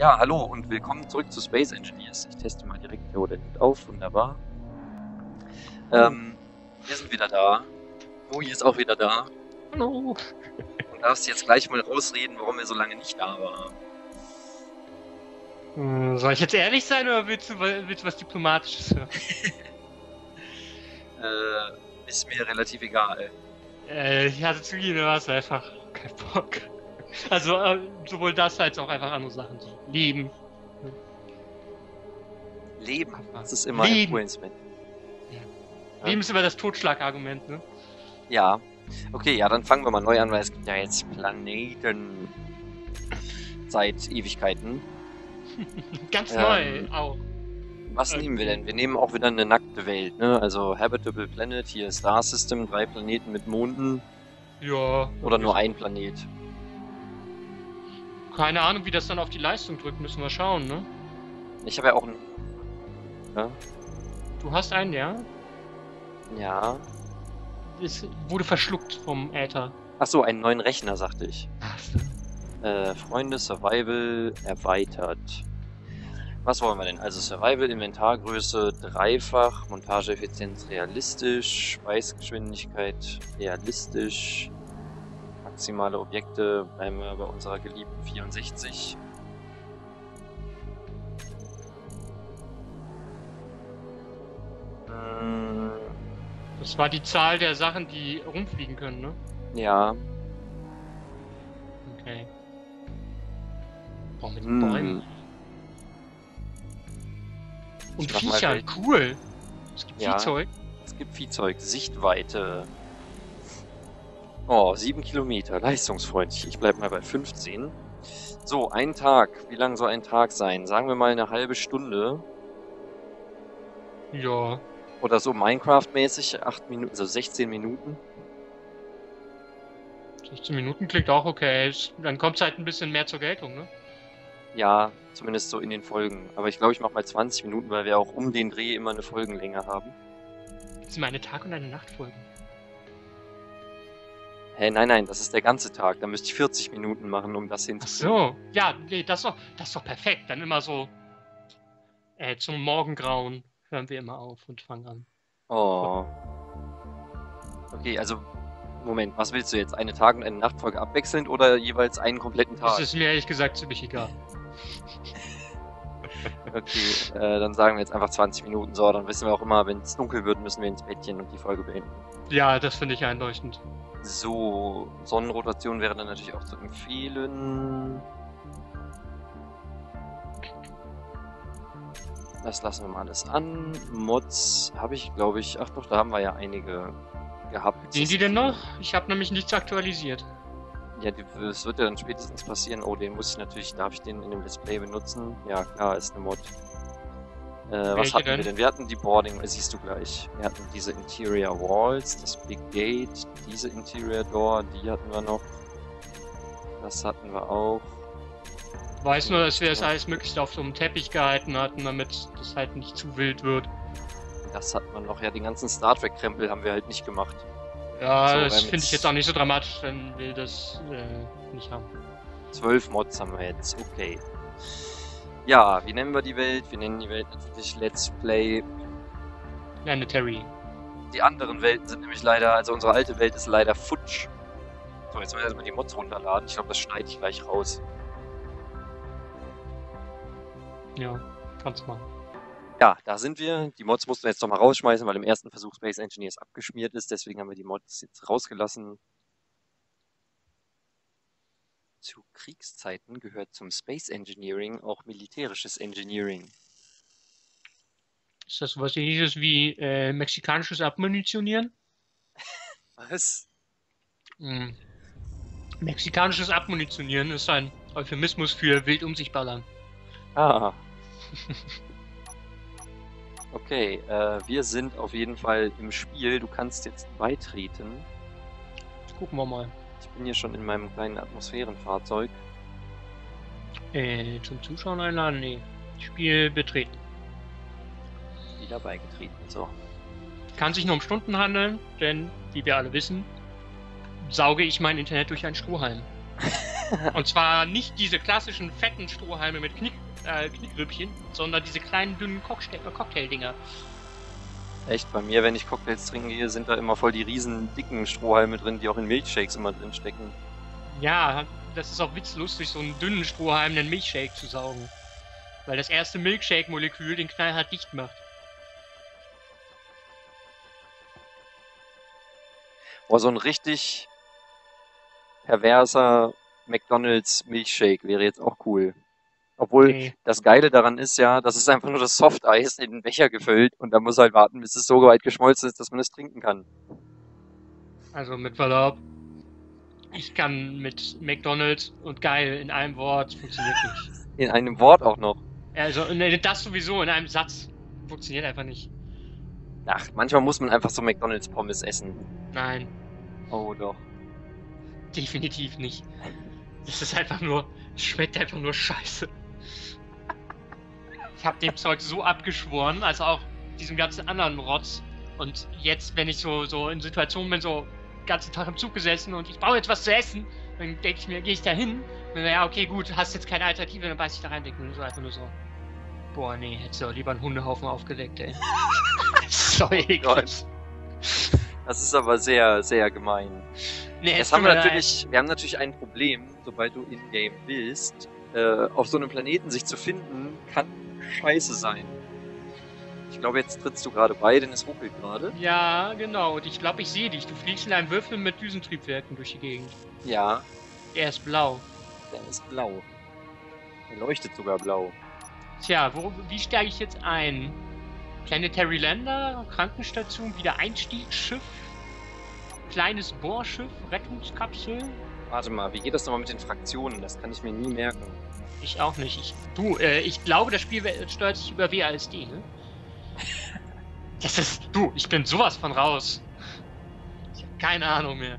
Ja, hallo und willkommen zurück zu Space Engineers. Ich teste mal direkt, oh, der nimmt auf, wunderbar. Ähm, wir sind wieder da. Moji ist auch wieder da. Hallo. Und darfst jetzt gleich mal rausreden, warum er so lange nicht da war. Hm, Soll ich jetzt ehrlich sein oder willst du, willst du was Diplomatisches hören? Äh, ist mir relativ egal. äh, ich hatte zu Ihnen was einfach kein Bock. Also äh, sowohl das als auch einfach andere Sachen. So Leben. Leben, das ist immer ein Leben. Coincidence. Ja. Leben ist immer das Totschlagargument, ne? Ja. Okay, ja, dann fangen wir mal neu an, weil es gibt ja jetzt Planeten seit Ewigkeiten. Ganz Ähm, neu auch. Was Äh, nehmen wir denn? Wir nehmen auch wieder eine nackte Welt, ne? Also Habitable Planet, hier Star System, drei Planeten mit Monden Ja. oder nur ein Planet. Keine Ahnung, wie das dann auf die Leistung drückt, müssen wir schauen, ne? Ich habe ja auch einen. Ja? Du hast einen, ja? ja. Es wurde verschluckt vom Äther. Achso, einen neuen Rechner, sagte ich. Ach so. Äh, Freunde, Survival erweitert. Was wollen wir denn? Also Survival, Inventargröße dreifach, Montageeffizienz realistisch, Speisgeschwindigkeit realistisch, maximale Objekte bleiben wir bei unserer geliebten 64. Mm, Das war die Zahl der Sachen, die rumfliegen können, ne? Ja, Okay. Boah, mit Hm. Bäumen. Und mal Viechern, gleich- cool. Es gibt Ja. Viehzeug. Es gibt Viehzeug, Sichtweite. Oh, 7 Kilometer, leistungsfreundlich. Ich bleib mal bei 15. So, ein Tag. Wie lang soll ein Tag sein? Sagen wir mal eine halbe Stunde. Ja. Oder so Minecraft-mäßig, 8 Minuten, also 16 Minuten. 16 Minuten klingt auch okay. Dann kommt es halt ein bisschen mehr zur Geltung, ne? Ja, zumindest so in den Folgen. Aber ich glaube, ich mache mal 20 Minuten, weil wir auch um den Dreh immer eine Folgenlänge haben. Das sind eine Tag- und eine Nachtfolge. Hä, nein, nein, das ist der ganze Tag. Da müsste ich 40 Minuten machen, um das Ach hinzukriegen. so. Ja, nee, das ist doch, das ist doch perfekt. Dann immer so. Äh, zum Morgengrauen hören wir immer auf und fangen an. Oh. Okay, also Moment, was willst du jetzt? Eine Tag- und eine Nachtfolge abwechselnd oder jeweils einen kompletten Das Tag? ist mir ehrlich gesagt ziemlich egal. Okay, äh, dann sagen wir jetzt einfach 20 Minuten. So, dann wissen wir auch immer, wenn es dunkel wird, müssen wir ins Bettchen und die Folge beenden. Ja, das finde ich einleuchtend. So, Sonnenrotation wäre dann natürlich auch zu empfehlen. Das lassen wir mal alles an. Mods habe ich, glaube ich, ach doch, da haben wir ja einige gehabt. Sehen die denn noch? Ich habe nämlich nichts aktualisiert. Ja, das wird ja dann spätestens passieren. Oh, den muss ich natürlich, darf ich den in dem Display benutzen? Ja, klar, ist eine Mod. Äh, was hatten wir denn? denn? Wir hatten die Boarding, siehst du gleich. Wir hatten diese Interior Walls, das Big Gate, diese Interior Door, die hatten wir noch. Das hatten wir auch. Weiß nur, dass wir es alles möglichst auf so einem Teppich gehalten hatten, damit das halt nicht zu wild wird. Das hatten wir noch. Ja, den ganzen Star Trek-Krempel haben wir halt nicht gemacht. Ja, So, das finde ich jetzt- jetzt auch nicht so dramatisch, wenn wir das äh, nicht haben. Zwölf Mods haben wir jetzt, okay. Ja, wie nennen wir die Welt? Wir nennen die Welt natürlich Let's Play Planetary. Die anderen Welten sind nämlich leider, also unsere alte Welt ist leider futsch. So, jetzt müssen wir erstmal die Mods runterladen. Ich glaube, das schneide ich gleich raus. Ja, kannst du machen. Ja, da sind wir. Die Mods mussten wir jetzt nochmal rausschmeißen, weil im ersten Versuch Space Engineers abgeschmiert ist. Deswegen haben wir die Mods jetzt rausgelassen. Zu Kriegszeiten gehört zum Space Engineering auch militärisches Engineering. Ist das sowas ähnliches wie äh, mexikanisches Abmunitionieren? Was? Hm. Mexikanisches Abmunitionieren ist ein Euphemismus für wild um sich ballern. Ah. Okay, äh, wir sind auf jeden Fall im Spiel. Du kannst jetzt beitreten. Gucken wir mal. Ich bin hier schon in meinem kleinen Atmosphärenfahrzeug. Äh, zum Zuschauen einladen? Nee. Spiel betreten. Wieder beigetreten. So. Kann sich nur um Stunden handeln, denn, wie wir alle wissen, sauge ich mein Internet durch einen Strohhalm. Und zwar nicht diese klassischen fetten Strohhalme mit Knick, äh, Knickrüppchen, sondern diese kleinen dünnen Cocktail- äh, Cocktaildinger. Echt, bei mir, wenn ich Cocktails trinken gehe, sind da immer voll die riesen dicken Strohhalme drin, die auch in Milchshakes immer drin stecken. Ja, das ist auch witzlustig, so einen dünnen Strohhalm einen Milchshake zu saugen. Weil das erste Milkshake-Molekül den knallhart dicht macht. Boah, so ein richtig perverser McDonalds Milchshake wäre jetzt auch cool. Obwohl Nee. das Geile daran ist ja, das ist einfach nur das Softeis in den Becher gefüllt und da muss halt warten, bis es so weit geschmolzen ist, dass man es trinken kann. Also mit Verlaub. Ich kann mit McDonalds und geil in einem Wort funktioniert nicht. In einem Wort auch noch. Also ne, das sowieso in einem Satz funktioniert einfach nicht. Ach, manchmal muss man einfach so McDonalds Pommes essen. Nein, Oh doch. definitiv nicht. Das ist einfach nur, schmeckt einfach nur scheiße. Ich hab dem Zeug so abgeschworen, also auch diesem ganzen anderen Rotz. Und jetzt, wenn ich so, so in Situationen bin, so den ganzen Tag im Zug gesessen und ich brauche jetzt was zu essen, dann denke ich mir, gehe ich da hin. Und ja, okay, gut, hast jetzt keine Alternative, dann beiß ich da rein, denke mir so einfach nur so. Boah, nee, hättest du lieber einen Hundehaufen aufgelegt, ey. so eklig. Gott. Das ist aber sehr, sehr gemein. Nee, Jetzt haben wir leid. natürlich, wir haben natürlich ein Problem, sobald du in-game bist. Äh, auf so einem Planeten sich zu finden, kann scheiße sein. Ich glaube, jetzt trittst du gerade bei, denn es ruckelt gerade. Ja, genau. Und ich glaube, ich sehe dich. Du fliegst in einem Würfel mit Düsentriebwerken durch die Gegend. Ja, Er ist blau. der ist blau. Er leuchtet sogar blau. Tja, wo, wie steige ich jetzt ein? Planetary Lander, Krankenstation, Wiedereinstiegsschiff, kleines Bohrschiff, Rettungskapsel? Warte mal, wie geht das nochmal mit den Fraktionen? Das kann ich mir nie merken. Ich auch nicht. Ich, du, äh, ich glaube, das Spiel steuert sich über WASD, ne? Das ist. Du, ich bin sowas von raus. Ich habe keine Ahnung mehr.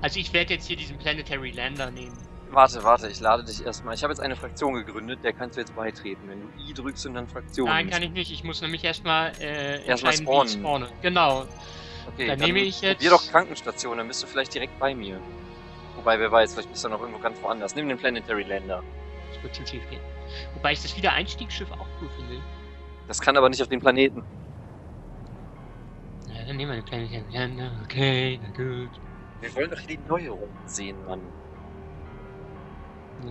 Also ich werde jetzt hier diesen Planetary Lander nehmen. Warte, warte, ich lade dich erstmal. Ich habe jetzt eine Fraktion gegründet, der kannst du jetzt beitreten. Wenn du I drückst und dann Fraktion. Nein, kann ich nicht. Ich muss nämlich erstmal äh, Erstmal spawnen. spawne. Genau. Okay, Dann nehme ich jetzt- Probier doch Krankenstation, dann bist du vielleicht direkt bei mir. Wobei, wer weiß, vielleicht bist du noch irgendwo ganz woanders. Nimm den Planetary Lander. Das wird schon schief gehen. Wobei ich das Wiedereinstiegsschiff auch cool finde. Das kann aber nicht auf den Planeten. Ja, dann nehmen wir den Planetary Lander. Okay, na gut. Wir wollen doch hier die Neuerungen sehen, Mann.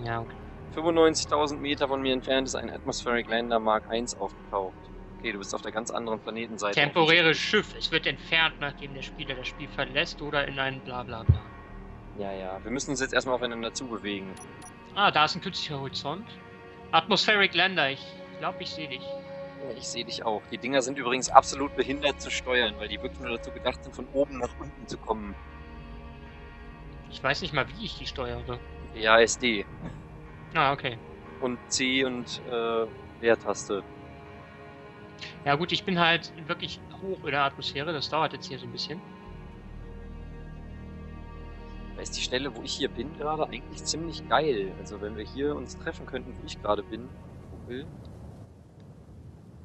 Ja, okay. 95.000 Meter von mir entfernt ist ein Atmospheric Lander Mark I aufgetaucht. Okay, du bist auf der ganz anderen Planetenseite. Temporäres Schiff. Es wird entfernt, nachdem der Spieler das Spiel verlässt oder in ein Blablabla. Ja, ja. Wir müssen uns jetzt erstmal aufeinander zubewegen. Ah, da ist ein künstlicher Horizont. Atmospheric Lander. Ich glaube, ich sehe dich. Ja, ich sehe dich auch. Die Dinger sind übrigens absolut behindert zu steuern, weil die wirklich nur dazu gedacht sind, von oben nach unten zu kommen. Ich weiß nicht mal, wie ich die steuere. Ja, SD. Ah, okay. Und C und äh, Leertaste. Ja gut, ich bin halt wirklich hoch in der Atmosphäre. Das dauert jetzt hier so ein bisschen. Da ist die Stelle, wo ich hier bin, gerade eigentlich ziemlich geil. Also wenn wir hier uns treffen könnten, wo ich gerade bin. Ruckel.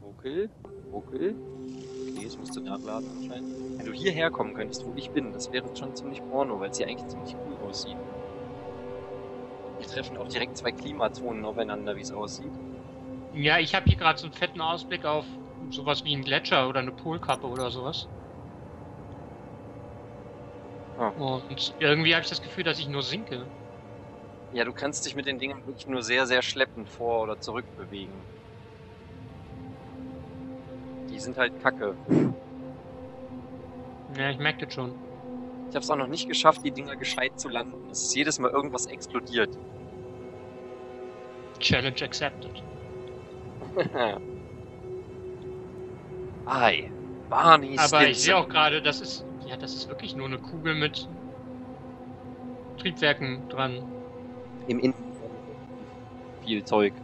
Ruckel. Ruckel. Okay, es müsste nachladen anscheinend. Wenn du hierher kommen könntest, wo ich bin, das wäre schon ziemlich porno, weil es hier eigentlich ziemlich cool aussieht. Wir treffen auch direkt zwei Klimazonen aufeinander, wie es aussieht. Ja, ich habe hier gerade so einen fetten Ausblick auf sowas wie einen Gletscher oder eine Polkappe oder sowas. Ah. Und irgendwie habe ich das Gefühl, dass ich nur sinke. Ja, du kannst dich mit den Dingen wirklich nur sehr, sehr schleppend vor- oder zurück bewegen. Die sind halt kacke. Ja, ich merke das schon. Ich habe es auch noch nicht geschafft, die Dinger gescheit zu landen. Es ist jedes Mal irgendwas explodiert. Challenge accepted. Ei, Barney Aber ich sehe auch gerade, das ist. Ja, das ist wirklich nur eine Kugel mit Triebwerken dran. im Innen viel Zeug.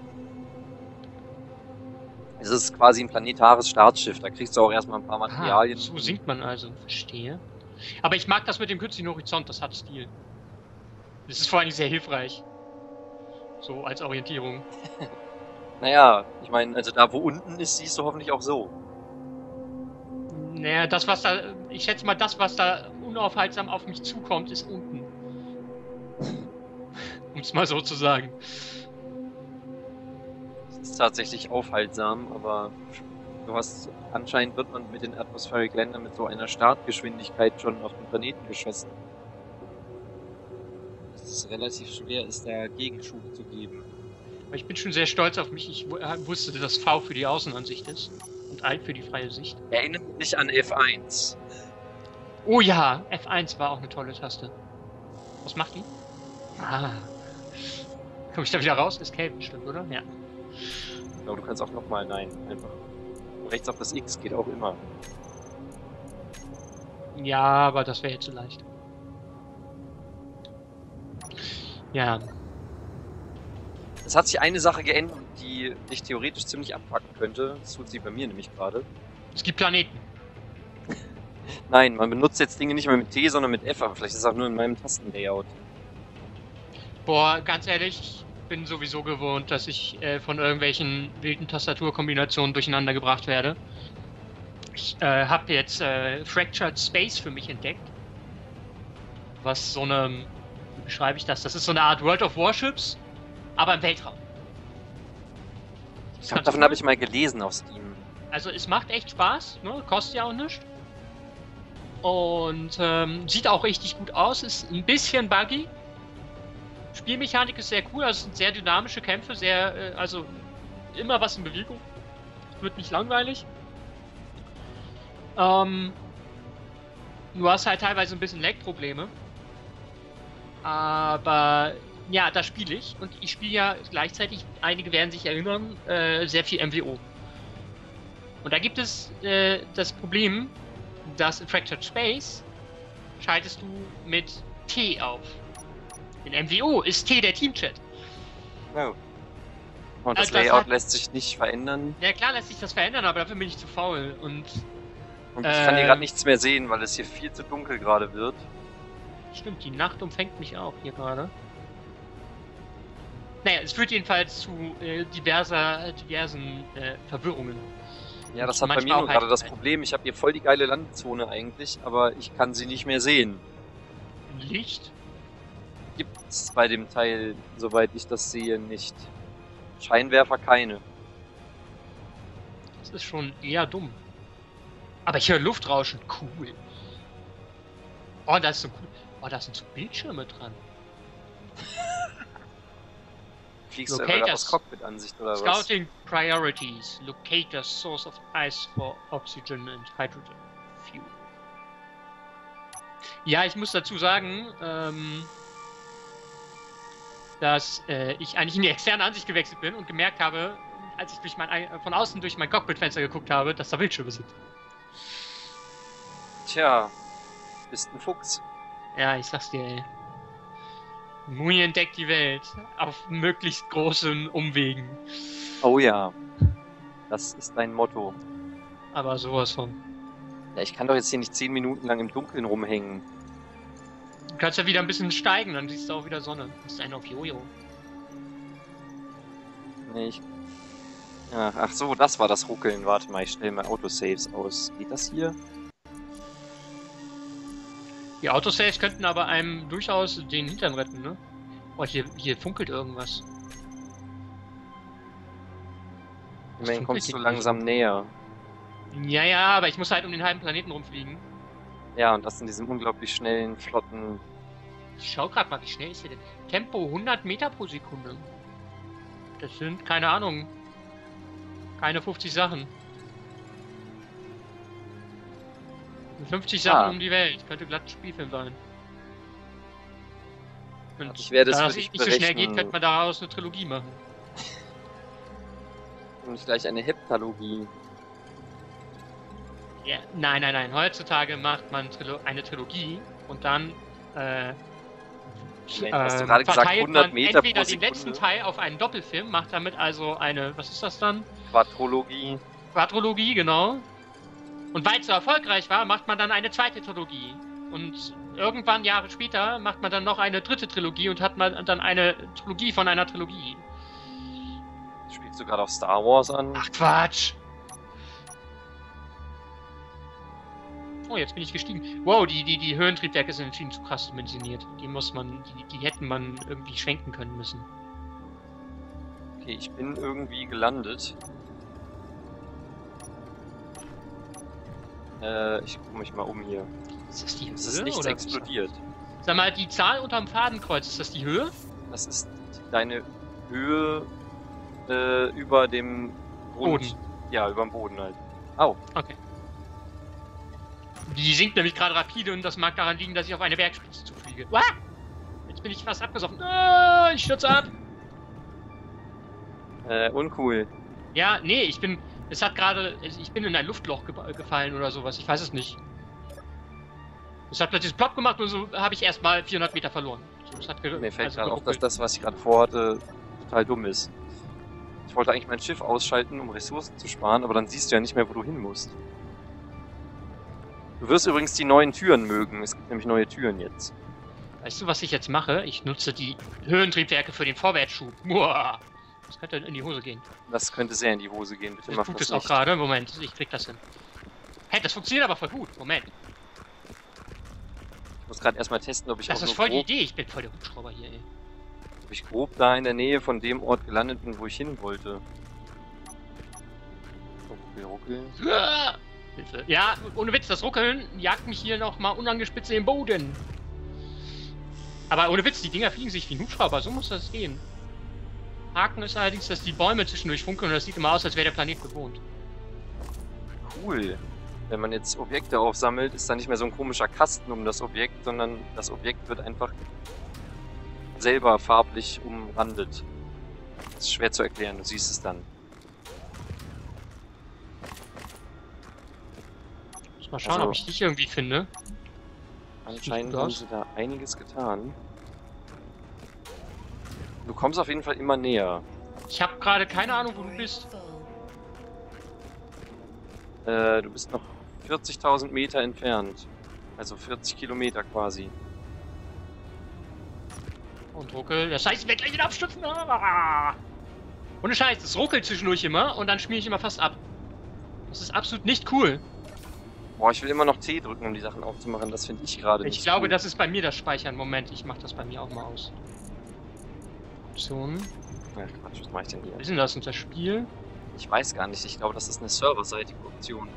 Es ist quasi ein planetares Startschiff. Da kriegst du auch erstmal ein paar Ah, Materialien. so sinkt man also, verstehe. Aber ich mag das mit dem künstlichen Horizont, das hat Stil. Das ist vor allem sehr hilfreich. So als Orientierung. Naja, ich meine, also da wo unten ist, siehst du hoffentlich auch so. Naja, das was da. Ich schätze mal, das, was da unaufhaltsam auf mich zukommt, ist unten. um es mal so zu sagen. Es ist tatsächlich aufhaltsam, aber du hast anscheinend wird man mit den Atmospheric Ländern mit so einer Startgeschwindigkeit schon auf den Planeten geschossen. Dass es relativ schwer ist, da Gegenschub zu geben. Aber ich bin schon sehr stolz auf mich. Ich wusste, dass V für die Außenansicht ist und I für die freie Sicht. Erinnert mich an F1. Oh ja, F1 war auch eine tolle Taste. Was macht die? Ah. Komm ich da wieder raus? Escape, stimmt, oder? Ja. Ich glaube, du kannst auch nochmal, nein, einfach. Rechts auf das X geht auch immer. Ja, aber das wäre jetzt zu leicht. Ja. Es hat sich eine Sache geändert, die dich theoretisch ziemlich abpacken könnte. Das tut sie bei mir nämlich gerade. Es gibt Planeten. Nein, man benutzt jetzt Dinge nicht mehr mit T, sondern mit F, aber vielleicht ist es auch nur in meinem Tastenlayout. Boah, ganz ehrlich, ich bin sowieso gewohnt, dass ich äh, von irgendwelchen wilden Tastaturkombinationen durcheinander gebracht werde. Ich äh, habe jetzt äh, Fractured Space für mich entdeckt. Was so eine. Wie beschreibe ich das? Das ist so eine Art World of Warships, aber im Weltraum. Glaub, davon habe ich mal gelesen auf Steam. Also es macht echt Spaß, ne? kostet ja auch nichts. Und ähm, sieht auch richtig gut aus, ist ein bisschen buggy. Spielmechanik ist sehr cool, also es sind sehr dynamische Kämpfe, sehr, äh, also immer was in Bewegung. Wird nicht langweilig. Ähm, du hast halt teilweise ein bisschen Lag-Probleme. Aber ja, da spiele ich. Und ich spiele ja gleichzeitig, einige werden sich erinnern, äh, sehr viel MWO. Und da gibt es äh, das Problem, dass in Fractured Space schaltest du mit T auf. In MWO ist T der Teamchat. Oh. Und das Also das Layout hat- lässt sich nicht verändern. Ja klar lässt sich das verändern, aber dafür bin ich zu faul. Und Und ich kann hier Äh. gerade nichts mehr sehen, weil es hier viel zu dunkel gerade wird. stimmt, die Nacht umfängt mich auch hier gerade. Naja, es führt jedenfalls zu äh, diverser, diversen äh, Verwirrungen. Ja, das hat bei mir nur gerade das halt- Problem. Ich habe hier voll die geile Landezone eigentlich, aber ich kann sie nicht mehr sehen. Licht? Gibt's bei dem Teil, soweit ich das sehe, nicht. Scheinwerfer keine. Das ist schon eher dumm. Aber ich höre Luftrauschen. Cool. Oh, da ist so cool. Oh, da sind so Bildschirme dran. Fliegst du Locators. einfach aus Cockpit-Ansicht oder was? Scouting priorities. Locate the source of ice for oxygen and hydrogen fuel. Ja, ich muss dazu sagen, ähm, dass äh, ich eigentlich in die externe Ansicht gewechselt bin und gemerkt habe, als ich durch mein, ei- von außen durch mein Cockpitfenster geguckt habe, dass da Bildschirme sind. Tja, bist ein Fuchs. Ja, ich sag's dir, ey. Muni entdeckt die Welt auf möglichst großen Umwegen. Oh ja. Das ist dein Motto. Aber sowas von. Ja, ich kann doch jetzt hier nicht zehn Minuten lang im Dunkeln rumhängen. Du kannst ja wieder ein bisschen steigen, dann siehst du auch wieder Sonne. Das ist ein auf Jojo. Nee, ich... Ja, ach so, das war das Ruckeln. Warte mal, ich stelle mal Autosaves aus. Geht das hier? Die Autosaves könnten aber einem durchaus den Hintern retten, ne? Oh, hier, hier funkelt irgendwas. Immerhin kommst du nicht. langsam näher. Ja, ja, aber ich muss halt um den halben Planeten rumfliegen. Ja, und das in diesem unglaublich schnellen, flotten... Ich schau grad mal, wie schnell ist hier denn? Tempo 100 Meter pro Sekunde. Das sind, keine Ahnung, keine 50 Sachen. 50 Sachen Ah. um die Welt. Könnte glatt ein Spielfilm sein. Und Ich werde es da das nicht so schnell geht, berechnen. könnte man daraus eine Trilogie machen. Und gleich eine Heptalogie. Ja, nein, nein, nein. Heutzutage macht man Trilo eine Trilogie und dann äh, Moment, hast du ähm, gerade gesagt verteilt 100 man Meter entweder pro den letzten Sekunde? Teil auf einen Doppelfilm, macht damit also eine, was ist das dann? Quadrologie. Quadrologie, genau. Und weil es so erfolgreich war, macht man dann eine zweite Trilogie. Und irgendwann Jahre später macht man dann noch eine dritte Trilogie und hat man dann eine Trilogie von einer Trilogie. Spielst du gerade auf Star Wars an? Ach Quatsch! Oh, jetzt bin ich gestiegen. Wow, die, die, die Höhentriebwerke sind entschieden zu krass dimensioniert. Die muss man, die, die hätten man irgendwie schwenken können müssen. Okay, ich bin irgendwie gelandet. Äh, ich gucke mich mal um hier. Ist das die Höhe? Es ist nichts oder? explodiert. Sag mal, die Zahl unterm Fadenkreuz, ist das die Höhe? Das ist deine Höhe äh, über dem Grund. Boden. Ja, über dem Boden halt. Au. Okay. Die sinkt nämlich gerade rapide und das mag daran liegen, dass ich auf eine Bergspitze zufliege. Wah! Jetzt bin ich fast abgesoffen. Ah, ich stürze ab. Äh, uncool. Ja, nee, ich bin. Es hat gerade. Ich bin in ein Luftloch ge gefallen oder sowas. Ich weiß es nicht. Es hat plötzlich Plop gemacht und so habe ich erstmal 400 Meter verloren. So, Mir fällt also gerade auf, dass das, was ich gerade vorhatte, total dumm ist. Ich wollte eigentlich mein Schiff ausschalten, um Ressourcen zu sparen, aber dann siehst du ja nicht mehr, wo du hin musst. Du wirst übrigens die neuen Türen mögen. Es gibt nämlich neue Türen jetzt. Weißt du, was ich jetzt mache? Ich nutze die Höhentriebwerke für den Vorwärtsschub. Muah. Das könnte in die Hose gehen. Das könnte sehr in die Hose gehen. Bitte Das mach es auch gerade. Moment, ich krieg das hin. Hä, das funktioniert aber voll gut. Moment. Ich muss gerade erstmal testen, ob ich Das ist voll die Idee. Ich bin voll der Hubschrauber hier, ey. ob ich grob da in der Nähe von dem Ort gelandet bin, wo ich hin wollte. Ruckel, ruckel. Hilfe. Ja, ohne Witz, das Ruckeln jagt mich hier nochmal unangespitzt in den Boden. Aber ohne Witz, die Dinger fliegen sich wie ein Hubschrauber, so muss das gehen. Haken ist allerdings, dass die Bäume zwischendurch funkeln und das sieht immer aus, als wäre der Planet bewohnt. Cool. Wenn man jetzt Objekte aufsammelt, ist da nicht mehr so ein komischer Kasten um das Objekt, sondern das Objekt wird einfach selber farblich umrandet. Das ist schwer zu erklären, du siehst es dann. Muss mal schauen, Also- ob ich dich irgendwie finde. Anscheinend haben sie da einiges getan. Du kommst auf jeden Fall immer näher. Ich habe gerade keine Ahnung, wo du bist. Äh, du bist noch 40.000 Meter entfernt. Also 40 Kilometer quasi. Und ruckel. Der Scheiß wird gleich wieder abstürzen. Ah! Ohne Scheiß, es ruckelt zwischendurch immer und dann schmier ich immer fast ab. Das ist absolut nicht cool. Boah, ich will immer noch T drücken, um die Sachen aufzumachen. Das finde ich gerade Ich glaube, cool. das ist bei mir das Speichern. Moment, ich mache das bei mir auch mal aus. Optionen. Quatsch, was mache ich denn hier? Ist denn das unter Spiel? Ich weiß gar nicht. Ich glaube, das ist eine serverseitige Option.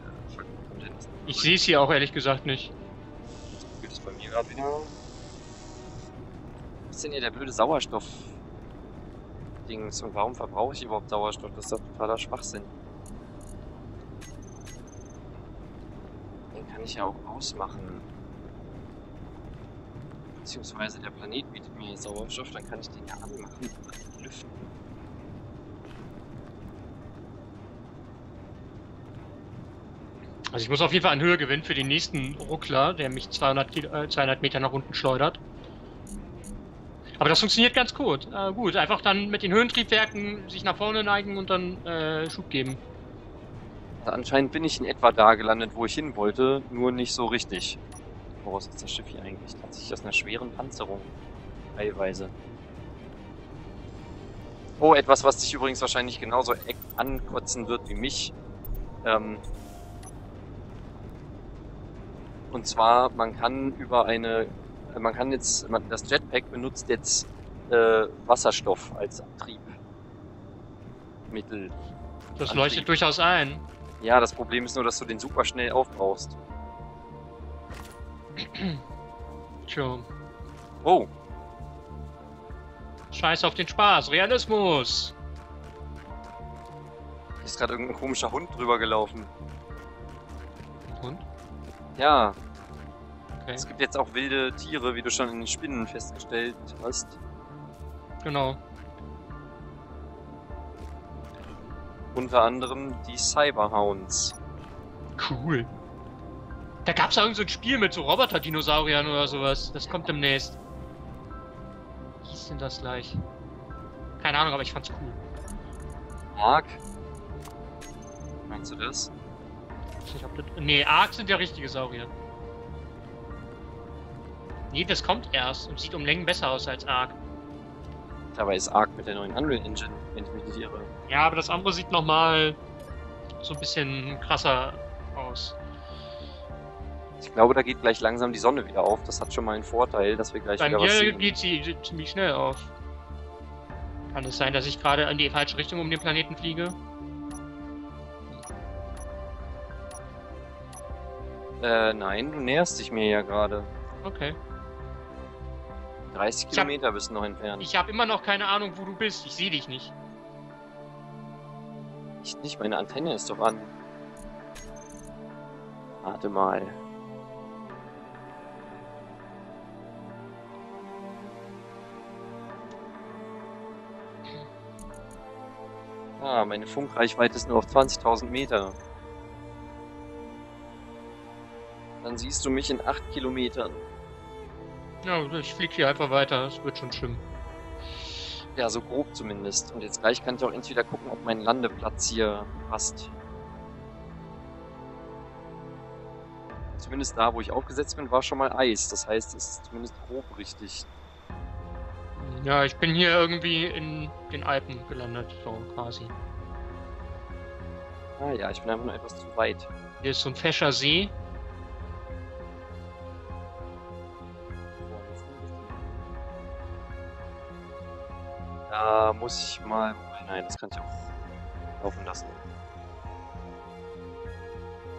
Äh? Ich sehe es hier auch ehrlich gesagt nicht. Gibt es bei mir gerade wieder? Was ist denn hier der blöde Sauerstoff? Dings und warum verbrauche ich überhaupt Sauerstoff? Das ist doch totaler Schwachsinn. Den kann ich ja auch ausmachen. Beziehungsweise der Planet bietet mir Sauerstoff, dann kann ich den ja anmachen und lüften. Also ich muss auf jeden Fall an Höhe gewinnen für den nächsten Ruckler, der mich 200, Kilo, äh, 200 Meter nach unten schleudert. Aber das funktioniert ganz gut. Äh, gut, einfach dann mit den Höhentriebwerken sich nach vorne neigen und dann äh, Schub geben. Also anscheinend bin ich in etwa da gelandet, wo ich hin wollte, nur nicht so richtig. Woraus ist das Schiff hier eigentlich? Tatsächlich aus einer schweren Panzerung. Teilweise. Oh, etwas, was dich übrigens wahrscheinlich genauso ankotzen wird wie mich. Ähm und zwar, man kann über eine, äh, man kann jetzt, man, das Jetpack benutzt jetzt äh, Wasserstoff als Antriebmittel. Das Antrieb. leuchtet durchaus ein. Ja, das Problem ist nur, dass du den super schnell aufbrauchst. Tja, Oh, scheiß auf den Spaß. Realismus. hier ist gerade irgendein komischer Hund drüber gelaufen. Und? Ja, Okay, es gibt jetzt auch wilde Tiere, wie du schon in den Spinnen festgestellt hast. genau. Unter anderem die Cyberhounds. Cool. Da gab's ja irgend so ein Spiel mit so Roboter-Dinosauriern oder sowas. Das kommt demnächst. Wie hieß denn das gleich? Keine Ahnung, aber ich fand's cool. Ark. Meinst du das? Ich nicht, ob das... Nee, Ark sind ja richtige Saurier. Nee, das kommt erst und sieht um Längen besser aus als Ark. Dabei ist Ark mit der neuen Unreal Engine, wenn ich mich nicht irre. Ja, aber das andere sieht nochmal so ein bisschen krasser aus. Ich glaube, da geht gleich langsam die Sonne wieder auf. Das hat schon mal einen Vorteil, dass wir gleich Bei wieder was mir sehen. geht sie ziemlich schnell auf. Kann es sein, dass ich gerade in die falsche Richtung um den Planeten fliege? Äh, nein, du näherst dich mir ja gerade. Okay. 30 Ich hab- Kilometer bist du noch entfernt. Ich habe immer noch keine Ahnung, wo du bist. Ich sehe dich nicht. Ich nicht, meine Antenne ist doch an. Warte mal. Ah, meine Funkreichweite ist nur auf 20.000 Meter. Dann siehst du mich in 8 Kilometern. Ja, ich fliege hier einfach weiter. Das wird schon stimmen. Ja, so grob zumindest. Und jetzt gleich kann ich auch entweder gucken, ob mein Landeplatz hier passt. Zumindest da, wo ich aufgesetzt bin, war schon mal Eis. Das heißt, es ist zumindest grob richtig. Ja, ich bin hier irgendwie in den Alpen gelandet, so quasi. Ah ja, ich bin einfach nur etwas zu weit. Hier ist so ein fescher See. Da muss ich mal. Nein, das kann ich auch laufen lassen.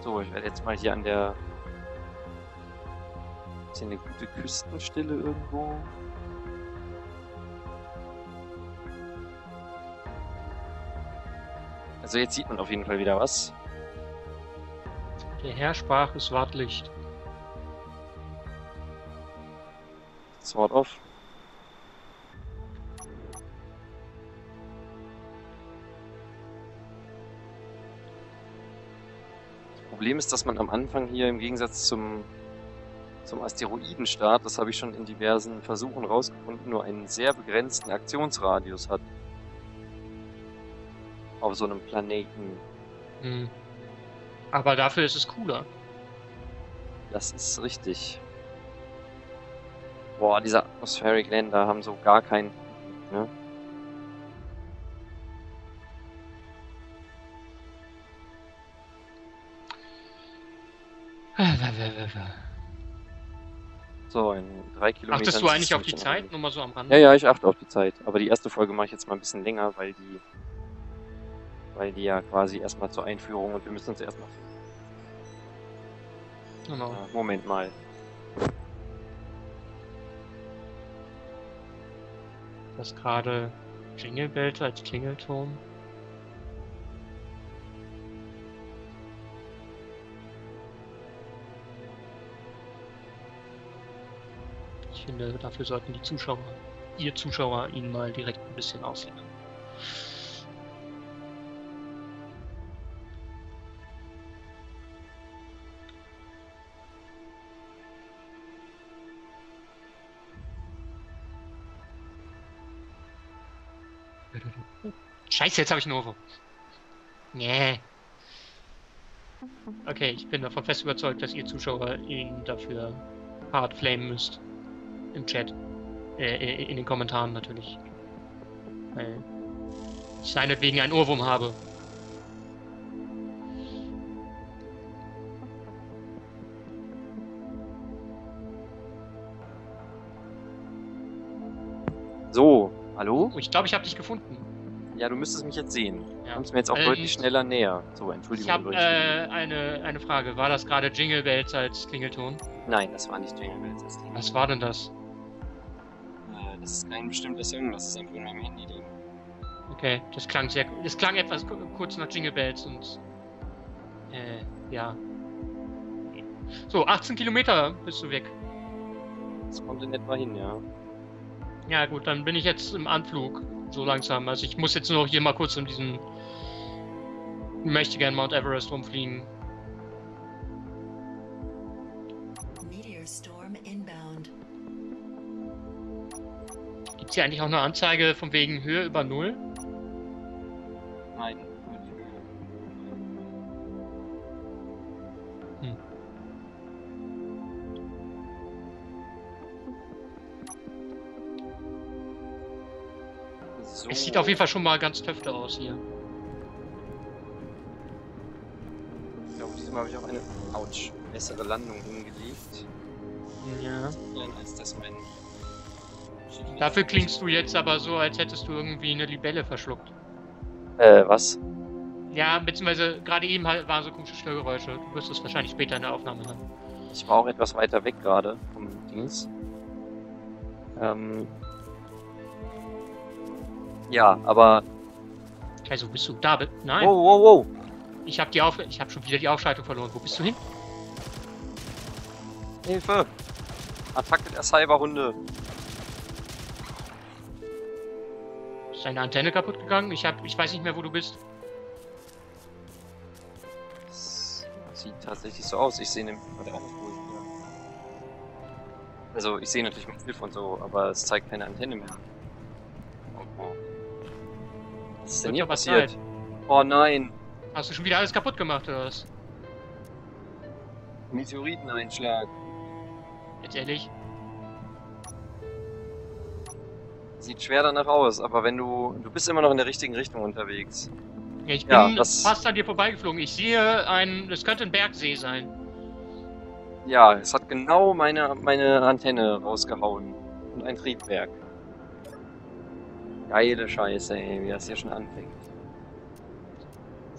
So, ich werde jetzt mal hier an der. Ist hier eine gute Küstenstille irgendwo? Also jetzt sieht man auf jeden Fall wieder was. Der Herr sprach, es ward Licht. Sword off. Das Problem ist, dass man am Anfang hier im Gegensatz zum, zum Asteroidenstart, das habe ich schon in diversen Versuchen rausgefunden, nur einen sehr begrenzten Aktionsradius hat. Auf so einem Planeten. Hm. Aber dafür ist es cooler. Das ist richtig. Boah, diese Atmospheric Länder haben so gar keinen. Ne? So, in drei Kilometern. Achtest du eigentlich auf die Zeit? Nur mal so am Rande. Ja, ja, ich achte auf die Zeit. Aber die erste Folge mache ich jetzt mal ein bisschen länger, weil die. Weil die ja quasi erstmal zur Einführung und wir müssen uns erstmal. Genau. Ja, Moment mal. Das gerade Jingle Bells als Klingelton. Ich finde, dafür sollten die Zuschauer, ihr Zuschauer, ihn mal direkt ein bisschen aussehen. Scheiße, jetzt habe ich einen Ovo. Nee. Okay, ich bin davon fest überzeugt, dass ihr Zuschauer ihn dafür hart flamen müsst. Im Chat. Äh, äh, in den Kommentaren natürlich. Weil ich seinetwegen einen Ohrwurm habe. So, hallo? Oh, ich glaube, ich habe dich gefunden. Ja, du müsstest mich jetzt sehen. Du Ja. kommst mir jetzt auch Ähm, deutlich schneller näher. So, Ich Entschuldigung. habe Leute. äh, eine, eine Frage. War das gerade Jingle Bells als Klingelton? Nein, das war nicht Jingle Bells. Das, Was war denn das? Äh, das ist kein bestimmter Song, das ist einfach in meinem Handy drin. Okay, das klang sehr. Es klang etwas ku- kurz nach Jingle Bells und. Äh, ja. So, 18 Kilometer bist du weg. Das kommt in etwa hin, ja. Ja, gut, dann bin ich jetzt im Anflug. So langsam. Also, ich muss jetzt nur noch hier mal kurz um diesen. Möchte gern Mount Everest rumfliegen. Meteor storm inbound. Gibt es hier eigentlich auch eine Anzeige von wegen Höhe über Null? Sieht auf jeden Fall schon mal ganz töfte aus hier. Ja, auf diesem Mal habe ich auch eine, ouch, bessere Landung hingelegt. Ja. Als das mein... Dafür klingst du jetzt aber so, als hättest du irgendwie eine Libelle verschluckt. Äh, was? Ja, beziehungsweise gerade eben halt waren so komische Störgeräusche. Du wirst es wahrscheinlich später in der Aufnahme hören. Ich war auch etwas weiter weg gerade vom Dings. Ähm... Ja, aber... Also bist du da? Nein, Wow, wow, wow! ich habe die Auf ich habe schon wieder die Aufschaltung verloren. Wo bist du hin? Hilfe! Attacke der Cyberhunde! Ist deine Antenne kaputt gegangen? Ich hab, ich weiß nicht mehr, wo du bist. Das sieht tatsächlich so aus. Ich sehe nämlich gerade auch, wo ich bin. Also, ich sehe natürlich mein und so, aber es zeigt keine Antenne mehr. Oh. Was ist denn hier passiert? Zeit. Oh nein! Hast du schon wieder alles kaputt gemacht oder was? Meteoriteneinschlag. Jetzt ehrlich? Sieht schwer danach aus, aber wenn du. Du bist immer noch in der richtigen Richtung unterwegs. Ja, ich bin Ja, das- fast an dir vorbeigeflogen. Ich sehe ein. Es könnte ein Bergsee sein. Ja, es hat genau meine, meine Antenne rausgehauen. Und ein Triebwerk. Geile Scheiße, ey, wie das hier schon anfängt.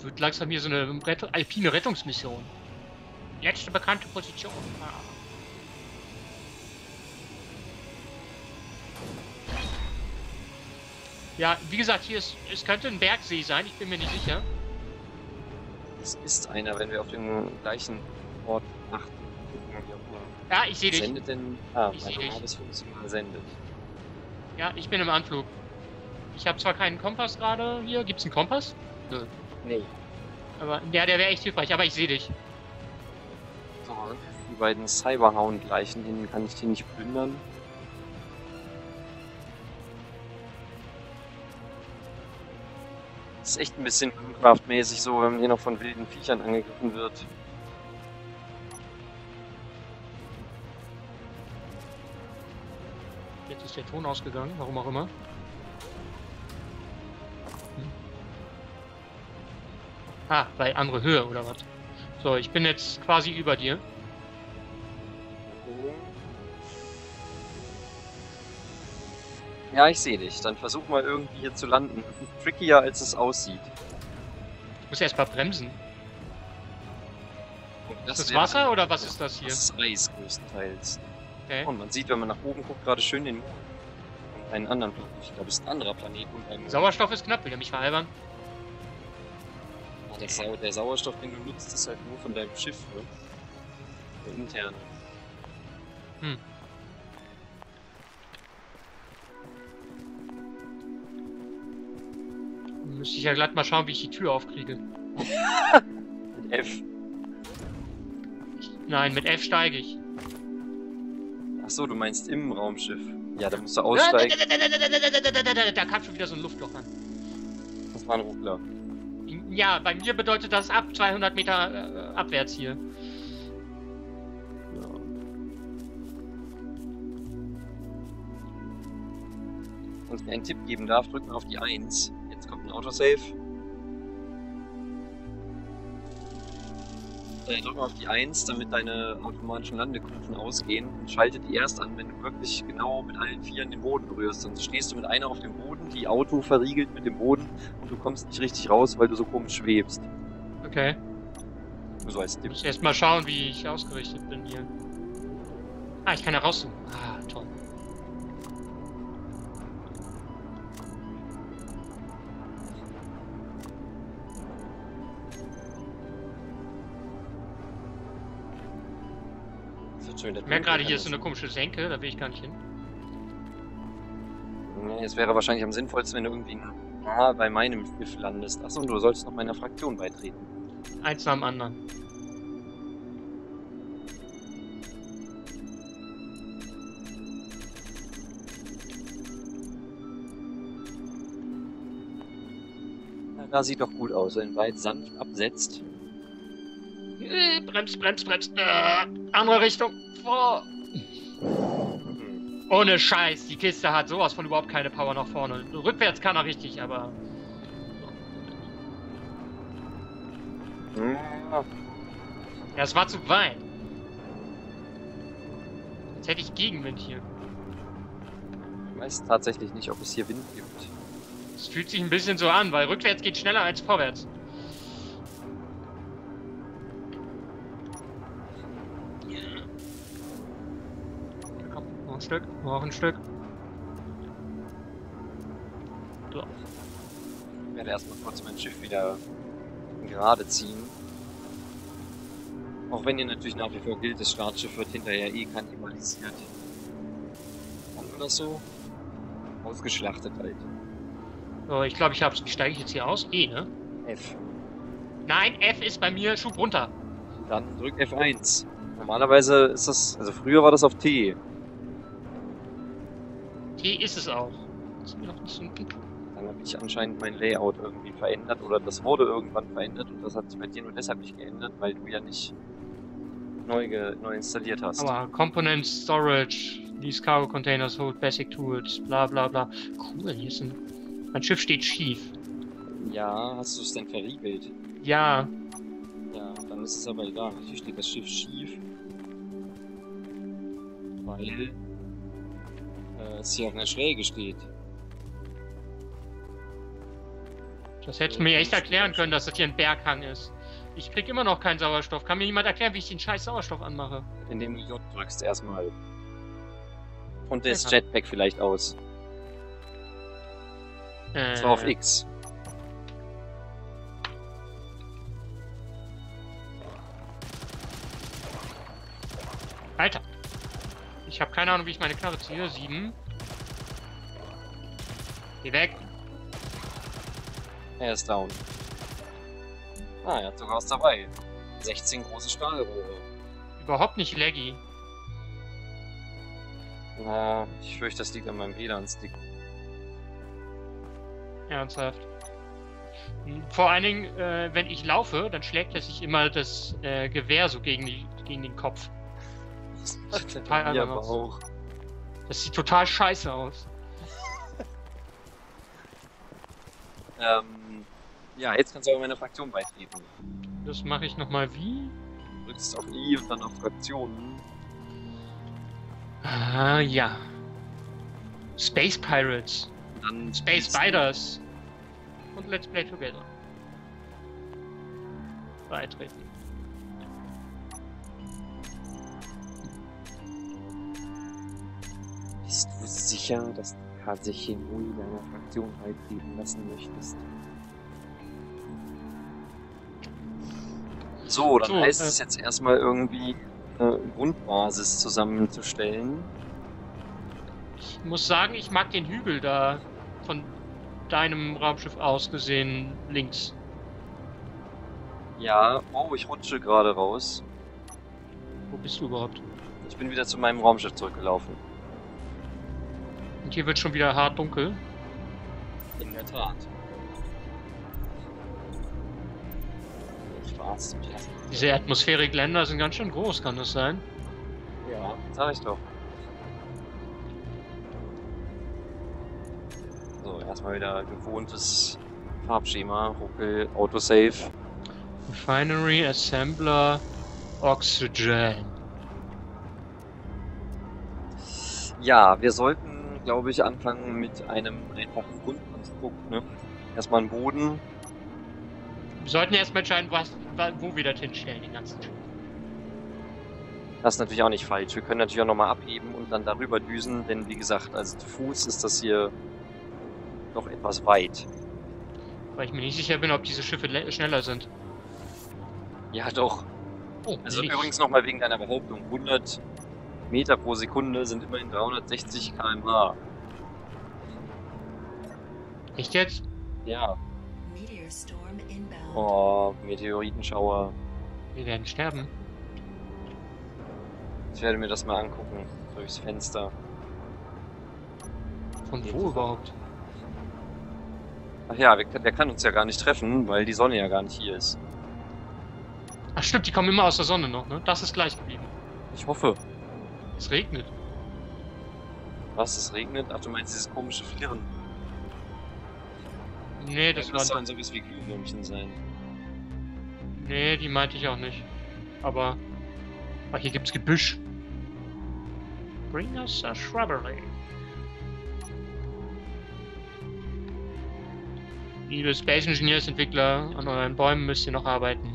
Wird langsam hier so eine Rett alpine Rettungsmission. Letzte bekannte Position. Ah. Ja, wie gesagt, hier ist, es könnte ein Bergsee sein, ich bin mir nicht sicher. Es ist einer, wenn wir auf den gleichen Ort achten. Ja, ich sehe dich. Sendet denn. Ah, Ich mein seh dich. sendet. Ja, ich bin im Anflug. Ich habe zwar keinen Kompass gerade hier. Gibt's einen Kompass? Nö. Nee. Aber ja, der wäre echt hilfreich, aber ich sehe dich. So, die beiden Cyberhound gleichen, den kann ich die nicht plündern. Das ist echt ein bisschen Minecraft-mäßig so, wenn man hier noch von wilden Viechern angegriffen wird. Jetzt ist der Ton ausgegangen, warum auch immer. Ah, bei andere Höhe oder was? So, ich bin jetzt quasi über dir. Ja, ich sehe dich. Dann versuch mal irgendwie hier zu landen. Trickier als es aussieht. Ich muss erst mal bremsen. Und Ist das Wasser oder was ist das hier? Das ist Eis größtenteils. Okay. Und man sieht, wenn man nach oben guckt, gerade schön den einen anderen Planet. Ich glaube, es ist ein anderer Planet und ein. Sauerstoff ist knapp, will er mich veralbern? Der, Sau der Sauerstoff, den du nutzt, ist halt nur von deinem Schiff, ne? Der interne. Hm. Müsste ich ja glatt mal schauen, wie ich die Tür aufkriege. Mit F. Nein, mit F steige ich. Achso, du meinst im Raumschiff. Ja, da musst du Da, aussteigen. da, da, da, da, da, da, da, da, da, da kam schon wieder so ein Luftloch an. Das war ein Ruckler. Ja, bei mir bedeutet das ab 200 Meter äh, abwärts hier. Ja. Wenn ich einen Tipp geben darf, drück mal auf die 1. Jetzt kommt ein Autosave. Äh, drück mal auf die 1, damit deine automatischen Landekurven ausgehen und schalte die erst an, wenn du wirklich genau mit allen Vieren den Boden berührst. Sonst stehst du mit einer auf dem Boden, die Auto verriegelt mit dem Boden und du kommst nicht richtig raus, weil du so komisch schwebst. Okay. Nur so als Ich Tipp. muss erst mal schauen, wie ich ausgerichtet bin hier. Ah, ich kann da rauszoomen. Ah, wieder Ich merke gerade, hier ist so eine komische Senke, da will ich gar nicht hin. Es wäre wahrscheinlich am sinnvollsten, wenn du irgendwie nah bei meinem Schiff landest. Achso, du sollst noch meiner Fraktion beitreten. Eins nach dem anderen. Da sieht doch gut aus, wenn weit sanft absetzt. Äh, bremst, bremst, bremst. Äh, andere Richtung. Hm. Ohne Scheiß, die Kiste hat sowas von überhaupt keine Power nach vorne. Rückwärts kann er richtig, aber. Ja. Ja, es war zu weit. Jetzt hätte ich Gegenwind hier. Ich weiß tatsächlich nicht, ob es hier Wind gibt. Es fühlt sich ein bisschen so an, weil rückwärts geht schneller als vorwärts. Stück, noch ein Stück. So. Ich werde erstmal kurz mein Schiff wieder gerade ziehen. Auch wenn ihr natürlich nach wie vor gilt, das Startschiff wird hinterher eh kannibalisiert. Wir das so? Ausgeschlachtet halt. So, ich glaube, ich hab's. Wie steige ich jetzt hier aus? E, ne? F. Nein, F ist bei mir Schub runter. Dann drück F1. Normalerweise ist das, also früher war das auf T. T ist es auch. Dann habe ich anscheinend mein Layout irgendwie verändert oder das wurde irgendwann verändert und das hat sich bei dir nur deshalb nicht geändert, weil du ja nicht neu, neu installiert hast. Aber Component Storage, these cargo containers hold basic tools, bla bla bla. Cool, hier ist ein. Mein Schiff steht schief. Ja, hast du es denn verriegelt? Ja, Ja, dann ist es aber egal. Hier steht das Schiff schief. Weil äh, es hier auf einer Schräge steht. das hättest du mir echt erklären können, dass das hier ein Berghang ist. Ich krieg immer noch keinen Sauerstoff. Kann mir jemand erklären, wie ich den scheiß Sauerstoff anmache? Indem du J drückst erstmal. Und das Ja. Jetpack vielleicht aus. Äh, Das war auf X. Alter. Ich habe keine Ahnung, wie ich meine Knarre ziehe. Sieben. Geh weg. Er ist down. Ah, er hat sogar was dabei. 16 große Stahlrohre. Überhaupt nicht laggy. Na, ich fürchte, das liegt an meinem WLAN-Stick. Ernsthaft. Hm, Vor allen Dingen, äh, wenn ich laufe, dann schlägt er sich immer das äh, Gewehr so gegen, die, gegen den Kopf. Das bei bei mir mir aber aber auch. Das sieht total scheiße aus. Ähm, ja, jetzt kannst du aber meiner Fraktion beitreten. Das mache ich nochmal wie? Du drückst auf I und dann auf Fraktionen. Ah, ja. Space Pirates. Dann Space Spiders. Und Let's Play Together. Beitreten. Sicher, dass du tatsächlich Mui deiner Fraktion beitreten lassen möchtest? So, dann So, heißt äh, es jetzt erstmal irgendwie eine Grundbasis zusammenzustellen. Ich muss sagen, ich mag den Hügel da von deinem Raumschiff aus gesehen links. Ja, oh, ich rutsche gerade raus. Wo bist du überhaupt? Ich bin wieder zu meinem Raumschiff zurückgelaufen. Und hier wird schon wieder hart dunkel. In der Tat. Diese Atmosphärik-Länder sind ganz schön groß, kann das sein? Ja, sag ich doch. So, erstmal wieder gewohntes Farbschema, Ruckel, Autosave. Refinery, Assembler, Oxygen. Ja, wir sollten, glaube ich, anfangen mit einem einfachen Grundkonstrukt. Ne? Erstmal einen Boden. Wir sollten erstmal entscheiden, was, wa- wo wir das hinstellen, den ganzen Typ. Das ist natürlich auch nicht falsch. Wir können natürlich auch nochmal abheben und dann darüber düsen, denn wie gesagt, also zu Fuß ist das hier noch etwas weit. Weil ich mir nicht sicher bin, ob diese Schiffe le- schneller sind. Ja, doch. Oh, Also nicht. übrigens nochmal wegen deiner Behauptung, 100 Meter pro Sekunde sind immerhin 360 km/h. Echt jetzt? Ja. Oh, Meteoritenschauer. Wir werden sterben. Ich werde mir das mal angucken. Durchs Fenster. Von Geht wo überhaupt? Ach ja, der kann uns ja gar nicht treffen, weil die Sonne ja gar nicht hier ist. Ach stimmt, die kommen immer aus der Sonne noch, ne? Das ist gleich geblieben. Ich hoffe. Es regnet. Was, es regnet? Ach, du meinst dieses komische Flirren. Nee, Das das muss war. dann sowas wie Glühwürmchen sein. Nee, die meinte ich auch nicht. aber. Ach, hier gibt's Gebüsch. Bring us a shrubbery. Liebe Space Engineers Entwickler, an euren Bäumen müsst ihr noch arbeiten.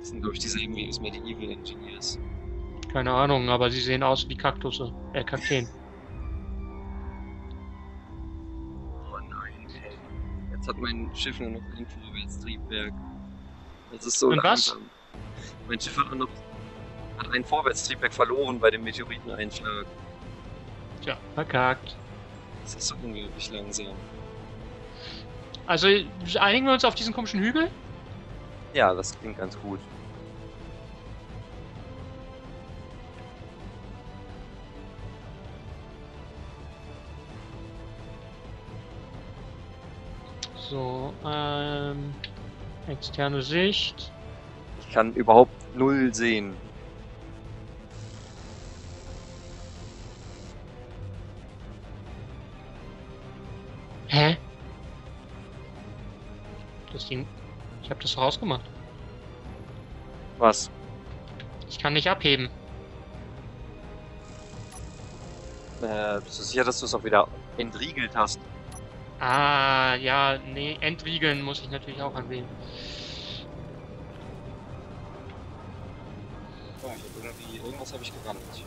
Das sind, glaube ich, dieselben wie aus Medieval Engineers. Keine Ahnung, aber sie sehen aus wie Kaktusse. Äh, Kakteen. Oh nein. Jetzt hat mein Schiff nur noch ein Vorwärtstriebwerk. Das ist so Und was? Mein Schiff hat nur noch hat ein Vorwärtstriebwerk verloren bei dem Meteoriteneinschlag. Tja, verkackt. Das ist so unglaublich langsam. Also, einigen wir uns auf diesen komischen Hügel? Ja, das klingt ganz gut. So, ähm. Externe Sicht. Ich kann überhaupt null sehen. Hä? Das Ding. Ich habe das rausgemacht. Was? Ich kann nicht abheben. Äh, bist du sicher, dass du es auch wieder entriegelt hast? Ah, ja, nee, entriegeln muss ich natürlich auch anwählen. Oder wie? Irgendwas habe ich gerannt.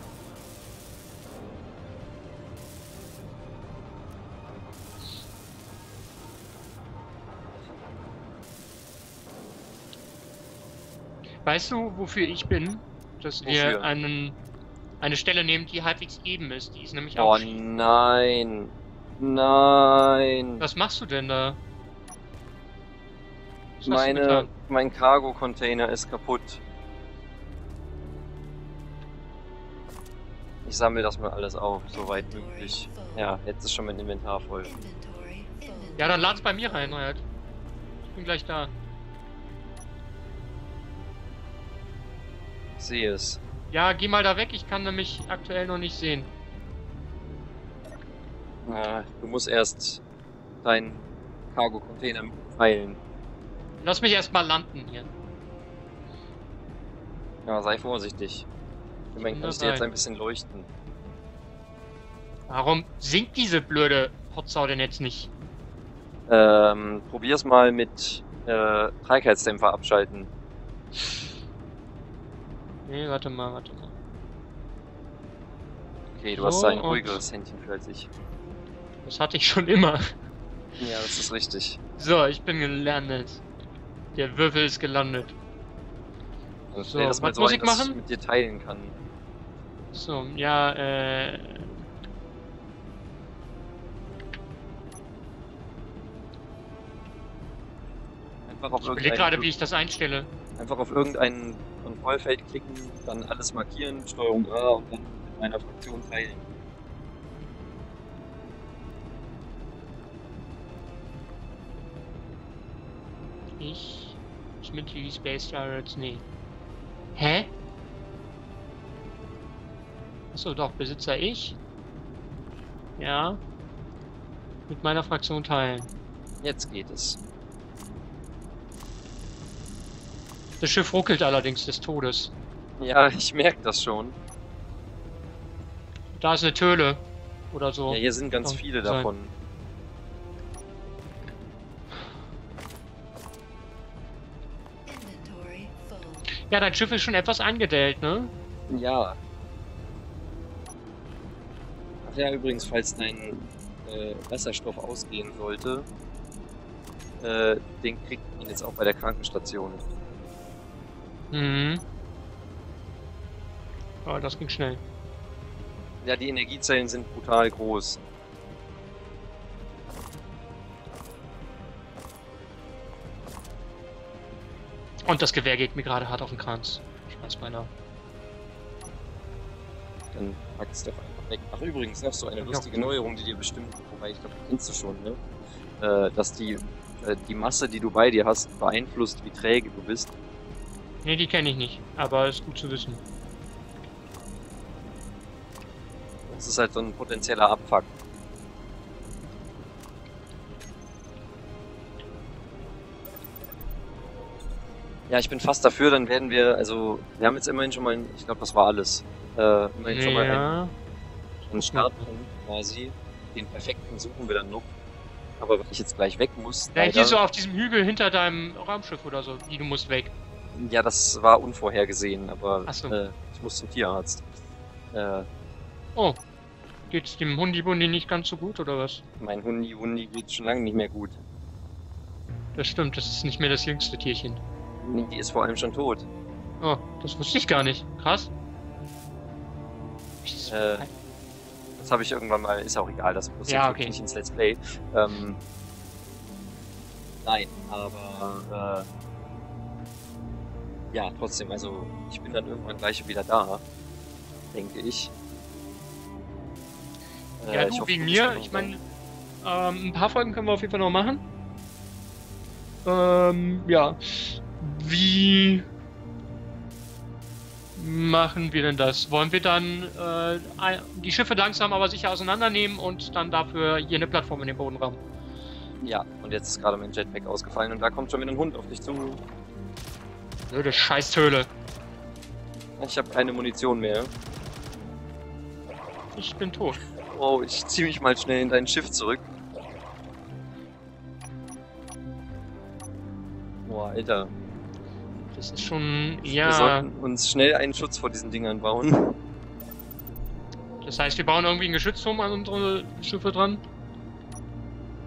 Weißt du, wofür ich bin? Dass wir Wofür? einen, eine Stelle nehmen, die halbwegs eben ist. Die ist nämlich Oh auch schief. nein. Nein. Was machst du denn da? Was Meine, mein Cargo-Container ist kaputt. Ich sammle das mal alles auf, soweit möglich. Ja, jetzt ist schon mein Inventar voll. Ja, dann lad's bei mir rein, halt. Ich bin gleich da. Ich sehe es. Ja, geh mal da weg, ich kann nämlich aktuell noch nicht sehen. Ah, du musst erst deinen Cargo-Container heilen. Lass mich erstmal landen hier. Ja, sei vorsichtig. Immerhin kann ich dir dabei. jetzt ein bisschen leuchten. Warum sinkt diese blöde Potsau denn jetzt nicht? Ähm, probier's mal mit äh, Trägheitsdämpfer abschalten. Nee, warte mal, warte mal. Okay, du So, hast ein ruhigeres Händchen für als ich. Das hatte ich schon immer. Ja, das ist richtig. So, ich bin gelandet. Der Würfel ist gelandet. So, das mal was so muss ein, ich machen? ich mit dir teilen kann. So, ja, äh. Einfach auf Ich überlege irgendein, gerade, wie ich das einstelle. einfach auf irgendein Kontrollfeld klicken, dann alles markieren, Steuerung A und dann mit meiner Fraktion teilen. Ich. Schmidt die Space Pirates, nee. Hä? Achso, doch, Besitzer ich. Ja. Mit meiner Fraktion teilen. Jetzt geht es. Das Schiff ruckelt allerdings des Todes. Ja, ich merke das schon. Da ist eine Töle. Oder so. Ja, hier sind ganz Kann viele sein. davon. Ja, dein Schiff ist schon etwas angedellt, ne? Ja. Ach ja, übrigens, falls dein äh, Wasserstoff ausgehen sollte, äh, den kriegt man jetzt auch bei der Krankenstation. Mhm. Oh, das ging schnell. Ja, die Energiezellen sind brutal groß. Und das Gewehr geht mir gerade hart auf den Kranz. Scheiß beinahe. Dann packt's doch einfach weg. Ach übrigens, hast du eine lustige Neuerung, die dir bestimmt, wobei ich glaube, die kennst du schon, ne? Äh, dass die, äh, die Masse, die du bei dir hast, beeinflusst, wie träge du bist. Ne, die kenne ich nicht. Aber ist gut zu wissen. Das ist halt so ein potenzieller Abfuck. Ja, ich bin fast dafür, dann werden wir, also, wir haben jetzt immerhin schon mal, ein- ich glaube, das war alles. Äh, immerhin schon mal einen, Ja. einen Startpunkt quasi. Den perfekten suchen wir dann noch. Aber wenn ich jetzt gleich weg muss, Ja, hier leider- so auf diesem Hügel hinter deinem Raumschiff oder so, die du musst weg. ja, das war unvorhergesehen, aber so. äh, ich muss zum Tierarzt. Äh, Oh. Geht's dem Hundi-Bundi nicht ganz so gut oder was? mein Hundi Hundi geht schon lange nicht mehr gut. Das stimmt, das ist nicht mehr das jüngste Tierchen. Die ist vor allem schon tot. Oh, das wusste ich gar nicht. Krass. Ich- Äh, Das habe ich irgendwann mal, ist auch egal, das muss Ja, okay. wirklich nicht ins Let's Play. Ähm, nein, aber äh, ja, trotzdem, also ich bin dann irgendwann gleich wieder da, denke ich. Äh, ja, ich du, hoffe, wegen mir, ich meine, ähm, ein paar Folgen können wir auf jeden Fall noch machen. Ähm, ja. Wie machen wir denn das? Wollen wir dann äh, die Schiffe langsam aber sicher auseinandernehmen und dann dafür hier eine Plattform in den Boden rammen? Ja, und jetzt ist gerade mein Jetpack ausgefallen und da kommt schon wieder ein Hund auf dich zu. Blöde Scheißhöhle. Ich habe keine Munition mehr. Ich bin tot. Oh, ich zieh mich mal schnell in dein Schiff zurück. Boah, Alter. Das ist schon. Wir Ja. sollten uns schnell einen Schutz vor diesen Dingern bauen. Das heißt, wir bauen irgendwie einen Geschützturm an unsere Schiffe dran.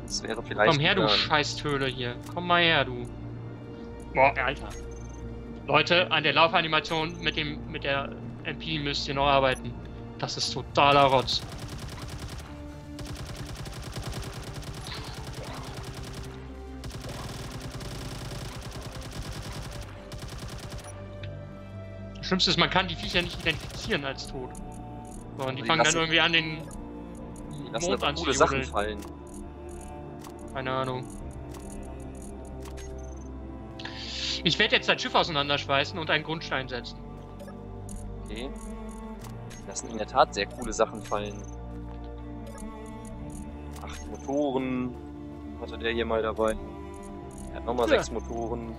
Das wäre vielleicht. Komm her, du ja, Scheißhöhle hier. Komm mal her, du. Boah, Alter. Leute, an der Laufanimation mit dem mit der MP müsst ihr noch arbeiten. Das ist totaler Rotz. Schlimmste ist, man kann die Viecher nicht identifizieren als tot. So, und die Die fangen dann lassen- irgendwie an, den die lassen Mond aber coole Sachen fallen. Keine Ahnung. Ich werde jetzt das Schiff auseinanderschweißen und einen Grundstein setzen. Okay. Die lassen in der Tat sehr coole Sachen fallen. Acht Motoren hatte der hier mal dabei. Er hat nochmal Ja. sechs Motoren.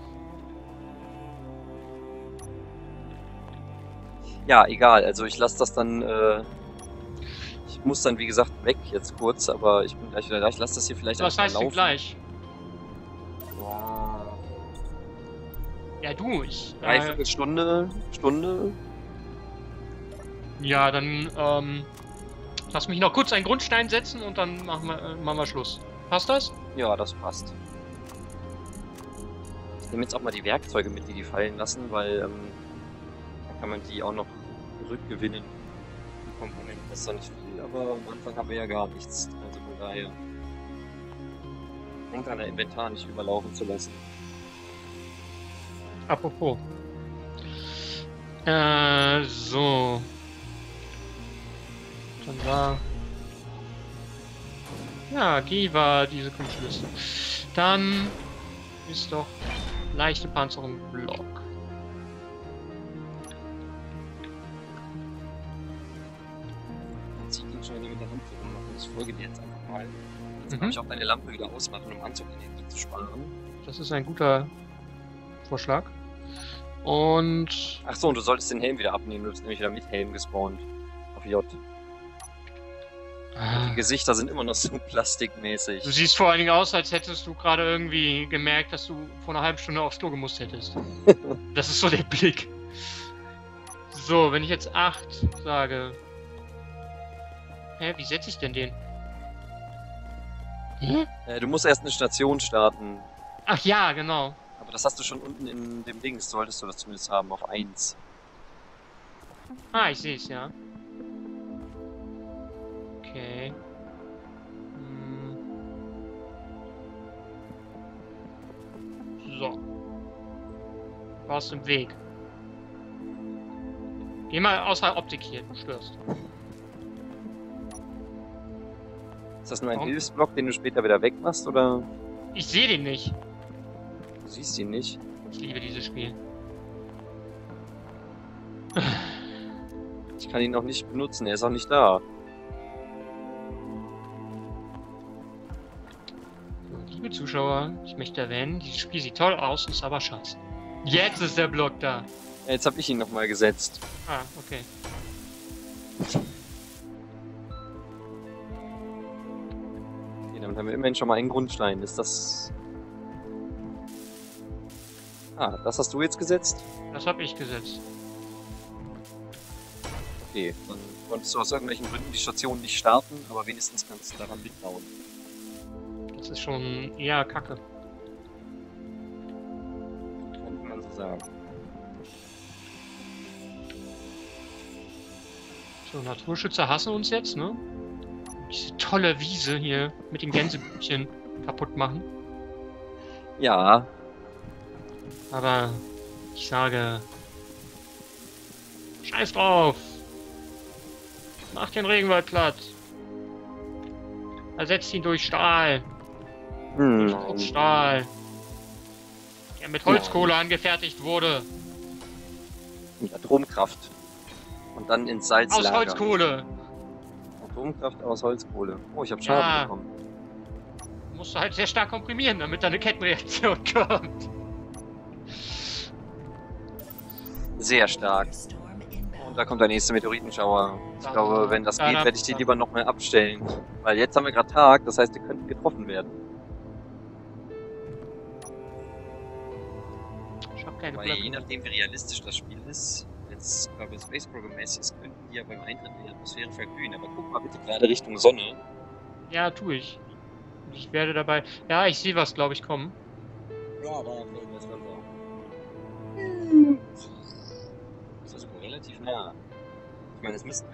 Ja, egal. Also ich lasse das dann. Äh, ich muss dann wie gesagt weg jetzt kurz, aber ich bin gleich wieder da. Ich lasse das hier vielleicht Was heißt denn laufen. gleich? Ja, Ja, du, ich. Äh, Dreiviertel Stunde, Stunde. ja, dann ähm, lass mich noch kurz einen Grundstein setzen und dann machen wir, äh, machen wir Schluss. Passt das? Ja, das passt. Ich nehme jetzt auch mal die Werkzeuge mit, die die fallen lassen, weil ähm, kann man die auch noch rückgewinnen. Die Komponenten ist zwar nicht viel, aber am Anfang haben wir ja gar nichts. Also von daher. Denkt an der Inventar nicht überlaufen zu lassen. Apropos. Äh, so. Dann war. Ja, G war diese Kunstliste. Dann ist doch leichte Panzerung Block. Folge dir jetzt einfach mal. Jetzt Mhm. kann ich auch deine Lampe wieder ausmachen, um Anzugenergie zu sparen. Das ist ein guter Vorschlag. Und Ach so, und du solltest den Helm wieder abnehmen. Du bist nämlich wieder mit Helm gespawnt. Auf J. Die Gesichter sind immer noch so plastikmäßig. du siehst vor allen Dingen aus, als hättest du gerade irgendwie gemerkt, dass du vor einer halben Stunde aufs Klo gemusst hättest. das ist so der Blick. So, wenn ich jetzt 8 sage. Hä, wie setze ich denn den? Hä? Äh, du musst erst eine Station starten. Ach ja, genau. Aber das hast du schon unten in dem Dings, solltest du das zumindest haben, auf 1. Ah, ich sehe es, ja. Okay. Hm. So. Du warst im Weg. Geh mal außer Optik hier, du störst. Ist das nur ein Warum? Hilfsblock, den du später wieder wegmachst, oder Ich sehe den nicht. du siehst ihn nicht? Ich liebe dieses Spiel. Ich kann ihn auch nicht benutzen, er ist auch nicht da. Liebe Zuschauer, ich möchte erwähnen, dieses Spiel sieht toll aus, ist aber scheiße. Jetzt ist der Block da. Jetzt habe ich ihn nochmal gesetzt. Ah, okay. Immerhin schon mal einen Grundstein. Ist das... Ah, das hast du jetzt gesetzt? Das habe ich gesetzt. Okay, dann konntest du aus irgendwelchen Gründen die Station nicht starten, aber wenigstens kannst du daran mitbauen. Das ist schon eher kacke. Könnte man so sagen. So, Naturschützer hassen uns jetzt, ne? Diese tolle Wiese hier mit dem Gänsebütchen kaputt machen. Ja, Aber ich sage. Scheiß drauf! Mach den Regenwald platt! Ersetzt ihn durch Stahl! Durch hm, Bruchstahl! Der mit Holzkohle angefertigt wurde! mit Atomkraft. Und dann ins Salz Aus. Holzkohle! Atomkraft aus Holzkohle. Oh, ich habe Schaden Ja. bekommen. Musst du halt sehr stark komprimieren, damit da eine Kettenreaktion kommt. Sehr stark. Und da kommt der nächste Meteoritenschauer. Ich Da- glaube, wenn das da- geht, da- werde ich die lieber noch mehr abstellen. Weil jetzt haben wir gerade Tag, das heißt, wir könnten getroffen werden. Ich hab keine Weil je nachdem, wie realistisch das Spiel ist, wenn es glaube ich, Space Program mäßig ist, könnten die ja beim Eintritt in die Atmosphäre verglühen. Aber guck mal bitte gerade Richtung Sonne. Ja, tu ich. Ich werde dabei. Ja, ich sehe was, glaube ich, kommen. Ja, da fällt was runter. Das ist sogar relativ nah. Ich meine, es müssten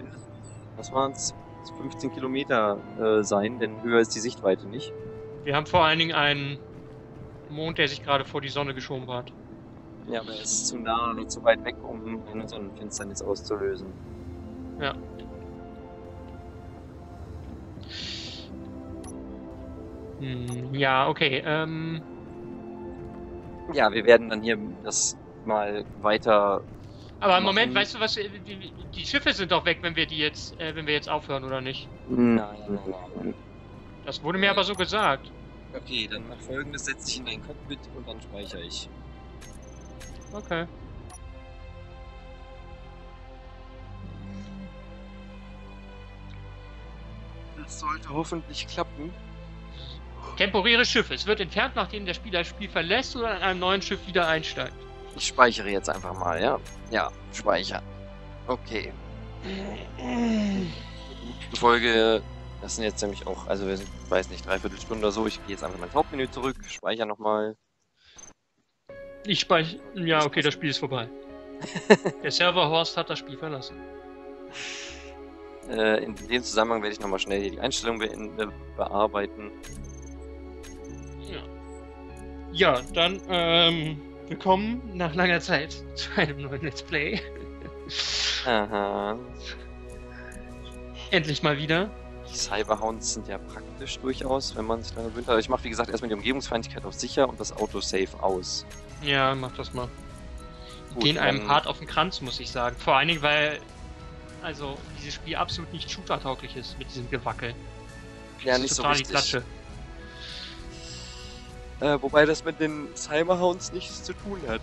was waren es, 15 Kilometer äh, sein, denn höher ist die Sichtweite nicht. Wir haben vor allen Dingen einen Mond, der sich gerade vor die Sonne geschoben hat. Ja, aber er ist zu nah oder zu weit weg, um eine Sonnenfinsternis auszulösen. Hm, ja, okay. Ähm, Ja, wir werden dann hier das mal weiter. aber im Moment, weißt du was? äh, Die, die Schiffe sind doch weg, wenn wir die jetzt, äh, wenn wir jetzt aufhören, oder nicht? Nein, nein, nein. Das wurde mir aber so gesagt. Okay, dann mach folgendes: setz dich in dein Cockpit und dann speichere ich. Okay. Das sollte hoffentlich klappen. Temporäre Schiffe. Es wird entfernt, nachdem der Spieler das Spiel verlässt oder in einem neuen Schiff wieder einsteigt. Ich speichere jetzt einfach mal, ja? Ja, speichern. Okay. Die Folge, das sind jetzt nämlich auch, also wir sind, weiß nicht, dreiviertel Stunde oder so. Ich gehe jetzt einfach mal ins Hauptmenü zurück, speichere nochmal. Ich speichere. Ja, okay, das Spiel ist vorbei. der Server-Horst hat das Spiel verlassen. Äh, in dem Zusammenhang werde ich nochmal schnell hier die Einstellung be äh, bearbeiten. Ja. Ja, dann, ähm, willkommen nach langer Zeit zu einem neuen Let's Play. Aha. Endlich mal wieder. Die Cyberhounds sind ja praktisch durchaus, wenn man sich gewöhnt hat. Also ich mache, wie gesagt, erstmal die Umgebungsfeindlichkeit auf sicher und das Autosave aus. Ja, mach das mal. Gut, Gehen einem hart auf den Kranz, muss ich sagen. Vor allen Dingen, weil, also, dieses Spiel absolut nicht shooter-tauglich ist mit diesem Gewackel. Ja, Das nicht so total die richtig. Klatsche. Äh, wobei das mit den Cyberhounds nichts zu tun hat.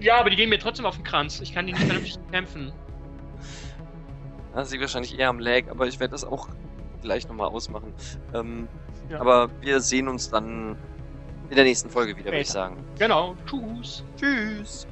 Ja, aber die gehen mir trotzdem auf den Kranz. Ich kann die nicht vernünftig kämpfen. Da sie wahrscheinlich eher am Lag, aber ich werde das auch gleich nochmal ausmachen. Ähm, Ja. Aber wir sehen uns dann in der nächsten Folge wieder, würde ich sagen. Genau. Tschüss. Tschüss!